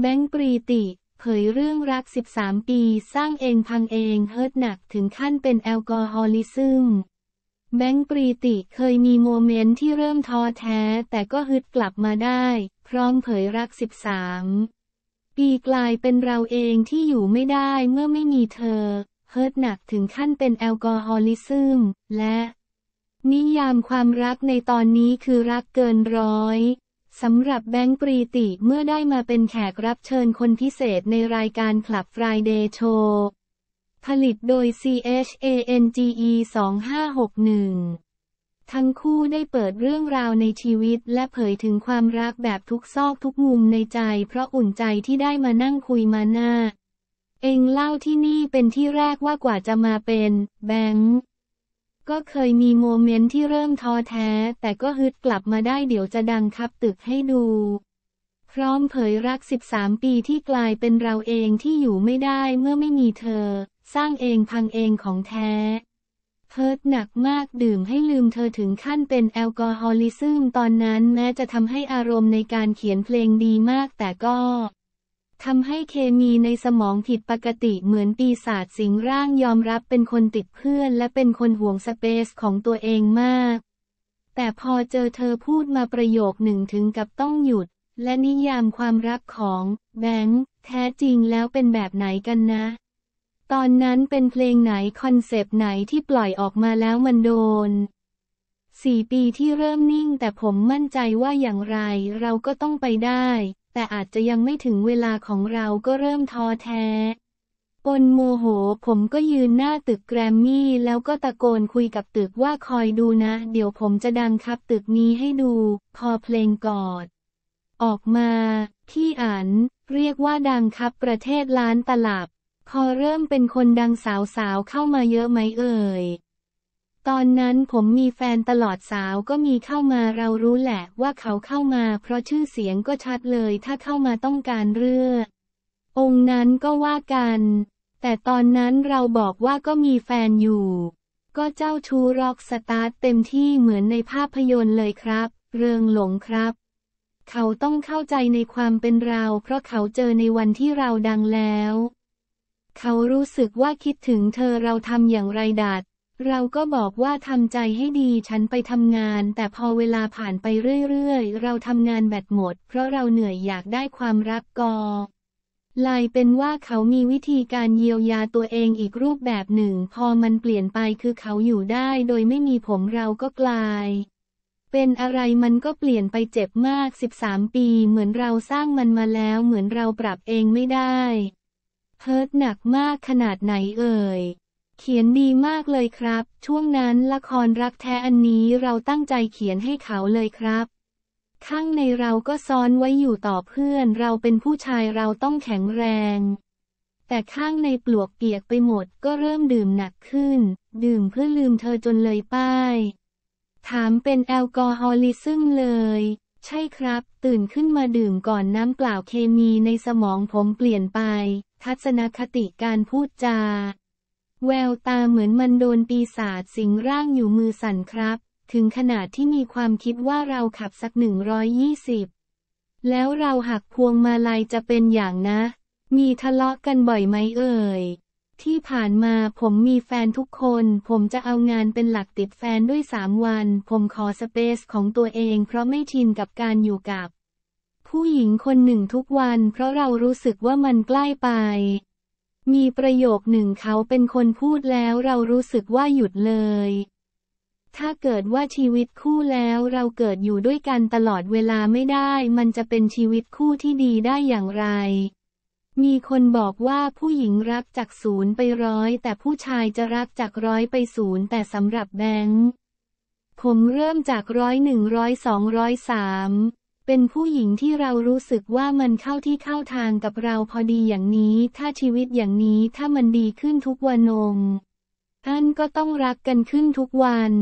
แบงค์ปรีติ เผยเรื่องรัก 13 ปี สร้างเองพังเอง hurt หนักถึงขั้นเป็น alcoholism แบงค์ปรีติเคยมี moment ที่เริ่มท้อแท้ แต่ก็ฮึดกลับมาได้ พร้อมเผยรัก 13 ปีกลายเป็นเราเองที่อยู่ไม่ได้เมื่อไม่มีเธอ hurt หนักถึงขั้นเป็น alcoholism และ นิยามความรักในตอนนี้คือรักเกินร้อย สำหรับแบงค์ปรีติเมื่อได้มาเป็นแขกรับเชิญคนพิเศษในรายการคลับ Friday Show ผลิตโดย CHANGE 2561 ทั้งคู่ได้เปิดเรื่องราวในชีวิตและเผยถึงความรักแบบทุกซอกทุกมุมในใจ เพราะอุ่นใจที่ได้มานั่งคุยมาหน้า เองเล่าที่นี่เป็นที่แรกว่ากว่าจะมาเป็น แบงค์ ก็เคยมีโมเมนต์ที่เริ่มท้อแท้ แต่ก็ฮึดกลับมาได้เดี๋ยวจะดังคับตึกให้ดู พร้อมเผยรัก 13 ปีที่กลายเป็นเราเองที่อยู่ไม่ได้เมื่อไม่มีเธอ สร้างเองพังเองของแท้ เพิร์ดหนักมากดื่มให้ลืมเธอถึงขั้นเป็นแอลกอฮอลิซึมตอนนั้นแม้จะทำให้อารมณ์ในการเขียนเพลงดีมากแต่ก็ ทำให้เคมีในสมองผิดปกติเหมือนปีศาจสิงร่างยอมรับเป็นคนติดเพื่อนและเป็นคนห่วงสเปซของตัวเองมาก แต่พอเจอเธอพูดมาประโยคหนึ่งถึงกับต้องหยุด และนิยามความรักของแบงค์แท้จริงแล้วเป็นแบบไหนกันนะ ตอนนั้นเป็นเพลงไหนคอนเซปต์ไหนที่ปล่อยออกมาแล้วมันโดนสี่ปีที่เริ่มนิ่งแต่ผมมั่นใจว่าอย่างไรเราก็ต้องไปได้ แต่อาจจะยังไม่ถึงเวลาของเราก็เริ่มท้อแท้ปนโมโหผมก็ยืนหน้าตึกแกรมมี่แล้วก็ตะโกนคุยกับตึกว่าคอยดูนะ เดี๋ยวผมจะดังคับตึกนี้ให้ดู พอเพลงกอด ออกมาพี่อันเรียกว่าดังครับประเทศล้านตลับ พอเริ่มเป็นคนดังสาวๆเข้ามาเยอะไหมเอ่ย ตอนนั้นผมมีแฟนตลอดสาวก็มีเข้ามาเรารู้แหละว่าเขาเข้ามาเพราะชื่อเสียงก็ชัดเลยถ้าเข้ามาต้องการเรื่ององค์นั้นก็ว่ากัน แต่ตอนนั้นเราบอกว่าก็มีแฟนอยู่ ก็เจ้าชูร็อกสตาร์ทเต็มที่เหมือนในภาพยนตร์เลยครับ เริงหลงครับ เขาต้องเข้าใจในความเป็นเรา เพราะเขาเจอในวันที่เราดังแล้ว เขารู้สึกว่าคิดถึงเธอเราทำอย่างไรดัด เราก็บอกว่าทำใจให้ดีฉันไปทำงาน แต่พอเวลาผ่านไปเรื่อยๆ เราทำงานแบตหมด เพราะเราเหนื่อยอยากได้ความรักกอลายเป็นว่าเขามีวิธีการเยียวยาตัวเองอีกรูปแบบหนึ่ง พอมันเปลี่ยนไปคือเขาอยู่ได้โดยไม่มีผมเราก็กลาย เป็นอะไรมันก็เปลี่ยนไปเจ็บมาก 13 ปีเหมือนเราสร้างมันมาแล้วเหมือนเราปรับเองไม่ได้ เฮิร์ตหนักมากขนาดไหนเอ่ย เขียนดีมากเลยครับ ช่วงนั้นละครรักแท้อันนี้เราตั้งใจเขียนให้เขาเลยครับ ข้างในเราก็ซ้อนไว้อยู่ต่อเพื่อน เราเป็นผู้ชายเราต้องแข็งแรง แต่ข้างในปลวกเปียกไปหมดก็เริ่มดื่มหนักขึ้น ดื่มเพื่อลืมเธอจนเลยป้าย ถามเป็นแอลกอฮอลิซึมเลย ใช่ครับ ตื่นขึ้นมาดื่มก่อนน้ำเปล่าเคมีในสมองผมเปลี่ยนไป ทัศนคติการพูดจา แววตาเหมือนมันโดนปีศาจสิงร่างอยู่มือสั่นครับ ถึงขนาดที่มีความคิดว่าเราขับสักหนึ่งร้อยยี่สิบแล้วเราหักพวงมาลัยจะเป็นอย่างนะ มีทะเลาะกันบ่อยไหมเอ่ย ที่ผ่านมาผมมีแฟนทุกคน ผมจะเอางานเป็นหลักติดแฟนด้วยสามวัน ผมขอสเปซของตัวเองเพราะไม่ชินกับการอยู่กับ ผู้หญิงคนหนึ่งทุกวัน เพราะเรารู้สึกว่ามันใกล้ไป มีประโยคหนึ่งเขาเป็นคนพูดแล้วเรารู้สึกว่าหยุดเลย ถ้าเกิดว่าชีวิตคู่แล้วเราเกิดอยู่ด้วยกันตลอดเวลาไม่ได้ มันจะเป็นชีวิตคู่ที่ดีได้อย่างไร มีคนบอกว่าผู้หญิงรักจากศูนย์ไปร้อยแต่ผู้ชายจะรักจากร้อยไปศูนย์แต่สำหรับแบงค์ผมเริ่มจากร้อยหนึ่งร้อยสองร้อยสาม เป็นผู้หญิงที่เรารู้สึกว่ามันเข้าที่เข้าทางกับเราพอดีอย่างนี้ ถ้าชีวิตอย่างนี้ถ้ามันดีขึ้นทุกวันนงท่านก็ต้องรักกันขึ้นทุกวัน